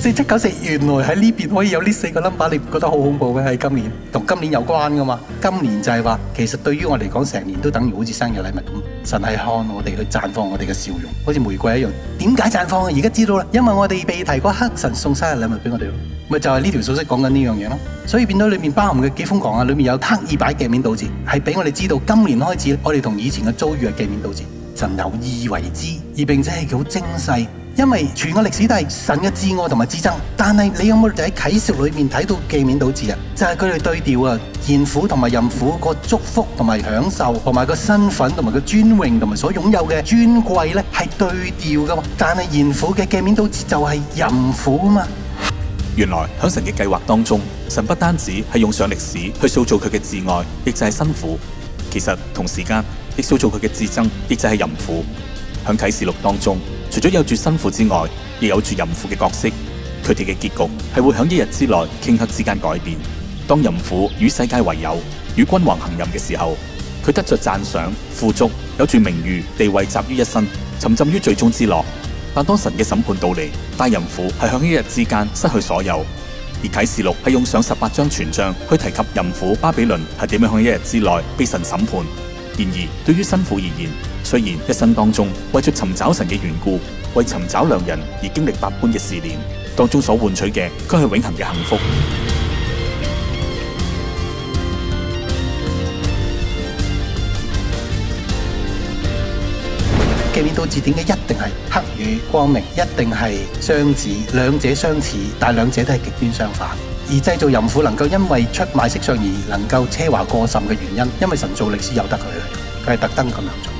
四七九四原來喺呢邊可以有呢四個 number，你唔覺得好恐怖咩？喺今年同今年有關噶嘛？今年就係話，其實對於我嚟講，成年都等於好似生日禮物咁。神係看我哋去綻放我哋嘅笑容，好似玫瑰一樣。點解綻放啊？而家知道啦，因為我哋被提嗰刻，神送生日禮物俾我哋咯。咪就係呢條信息講緊呢樣嘢咯。所以變到裏面包含嘅幾瘋狂啊！裏面有刻意擺鏡面導致，係俾我哋知道今年開始，我哋同以前嘅遭遇嘅鏡面導致。神有意為之，而並且係好精細。因為全個歷史都係神嘅至愛同埋至憎，但係你有冇就喺啟示裏面睇到記面到字啊？就係佢哋對調啊，賢婦同埋淫婦個祝福同埋享受，同埋個身份同埋個尊榮同埋所擁有嘅尊貴咧，係對調噶。但係賢婦嘅記面到字就係淫婦啊嘛。原來喺神嘅計劃當中，神不單止係用上歷史去塑造佢嘅至愛，亦就係辛苦。其實同時間亦塑造佢嘅至憎，亦就係淫婦。喺啟示錄當中。除咗有住新婦之外，亦有住淫妇嘅角色。佢哋嘅结局系会喺一日之内顷刻之间改变。当淫妇与世界为友，与君王行淫嘅时候，佢得着赞赏、富足，有住名誉、地位集于一身，沉浸于最终之乐。但当神嘅审判到嚟，大淫妇系喺一日之间失去所有。而启示录系用上十八章全章去提及淫妇巴比伦系点样喺一日之内被神审判。然而，对于新婦而言，雖然一生當中為咗尋找神嘅緣故，為尋找良人而經歷百般嘅試煉，當中所換取嘅，卻係永恒嘅幸福。記面到字典》嘅一定係黑與光明，一定係相似，兩者相似，但兩者都係極端相反。而製造淫婦能夠因為出賣色相而能夠奢華過甚嘅原因，因為神造歷史由得佢，佢係特登咁样做。